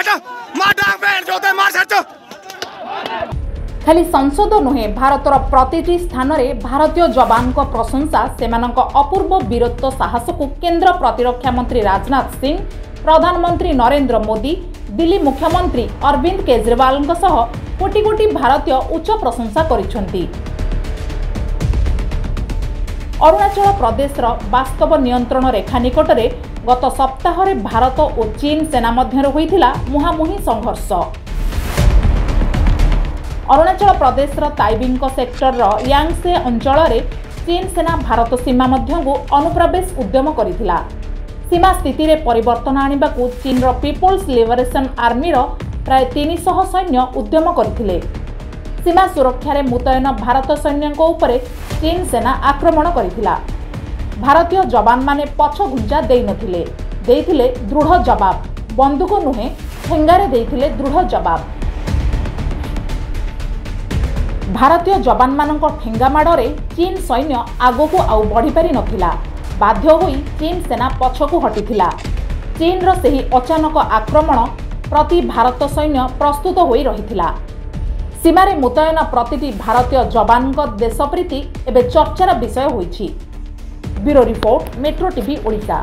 ହଟ ମା ଡାଙ୍ଗ ପେଣ୍ଟ ଯୋଉତେ ମାର ସାରିଛ ଖାଲି ସଂସଦ ନୁହେଁ ଭାରତର ପ୍ରତିଟି ସ୍ଥାନରେ ଭାରତୀୟ ଯବାନଙ୍କ ପ୍ରଶଂସା ସେମାନଙ୍କ ଅପୂର୍ବ ବୀରତ୍ୱ ସାହସକୁ କେନ୍ଦ୍ର ପ୍ରତିରକ୍ଷା ମନ୍ତ୍ରୀ ରାଜନାଥ ସିଂ ପ୍ରଧାନମନ୍ତ୍ରୀ ନରେନ୍ଦ୍ର ମୋଦି ଦିଲ୍ଲୀ ମୁଖ୍ୟମନ୍ତ୍ରୀ ଅରବିନ୍ଦ କେଜରିୱାଲଙ୍କ ସହ କୋଟି କୋଟି ଭାରତୀୟ ଉଚ୍ଚ ପ୍ରଶଂସା କରିଛନ୍ତି ଅରୁଣାଚଳ ପ୍ରଦେଶର ବାସ୍ତବ ନିୟନ୍ତ୍ରଣ ରେଖା ନିକଟରେ ଗତ ସପ୍ତାହରେ ଭାରତ ଓ ଚୀନ ସେନା ମଧ୍ୟରେ ହୋଇଥିଲା ମୁହାଁମୁହିଁ ସଂଘର୍ଷ। ଅରୁଣାଚଳ ପ୍ରଦେଶର ତାଇବିଙ୍କ ସେକ୍ଟରର ୟାଙ୍ଗସେ ଅଞ୍ଚଳରେ ଚୀନ ସେନା ଭାରତ ସୀମା ମଧ୍ୟକୁ ଅନୁପ୍ରବେଶ ଉଦ୍ୟମ କରିଥିଲା। ସୀମା ସ୍ଥିତିରେ ପରିବର୍ତ୍ତନ ଆଣିବାକୁ ଚୀନର ପିପୁଲ୍ସ ଲିବରେସନ ଆର୍ମିର ପ୍ରାୟ ତିନିଶହ ସୈନ୍ୟ ଉଦ୍ୟମ କରିଥିଲେ। ସୀମା ସୁରକ୍ଷାରେ ମୁତୟନ ଭାରତ ସୈନ୍ୟଙ୍କ ଉପରେ ଚୀନ ସେନା ଆକ୍ରମଣ କରିଥିଲା। ଭାରତୀୟ ଯବାନମାନେ ପଛ ଘୁଞ୍ଚା ଦେଇନଥିଲେ ଦେଇଥିଲେ ଦୃଢ଼ ଜବାବ। ବନ୍ଧୁକ ନୁହେଁ ଠେଙ୍ଗାରେ ଦେଇଥିଲେ ଦୃଢ଼ ଜବାବ। ଭାରତୀୟ ଯବାନମାନଙ୍କ ଠେଙ୍ଗା ମାଡ଼ରେ ଚୀନ ସୈନ୍ୟ ଆଗକୁ ଆଉ ବଢ଼ିପାରି ନଥିଲା। ବାଧ୍ୟ ହୋଇ ଚୀନ ସେନା ପଛକୁ ହଟିଥିଲା। ଚୀନର ସେହି ଅଚାନକ ଆକ୍ରମଣ ପ୍ରତି ଭାରତ ସୈନ୍ୟ ପ୍ରସ୍ତୁତ ହୋଇ ରହିଥିଲା। ସୀମାରେ ମୁତୟନ ପ୍ରତିଟି ଭାରତୀୟ ଯବାନଙ୍କ ଦେଶପ୍ରୀତି ଏବେ ଚର୍ଚ୍ଚାର ବିଷୟ ହୋଇଛି। Bureau report metro TV Odisha.